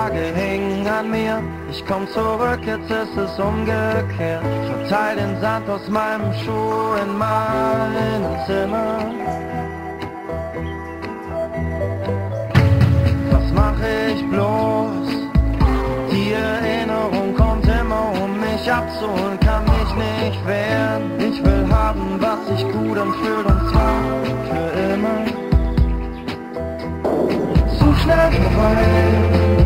Tage hingen an mir, ich komm zurück, jetzt ist es umgekehrt. Verteil den Sand aus meinem Schuh in meinem Zimmer. Was mach ich bloß? Die Erinnerung kommt immer, um mich abzuholen, kann mich nicht wehren. Ich will haben, was sich gut anfühlt und zwar für immer. Zu schnell vorbei.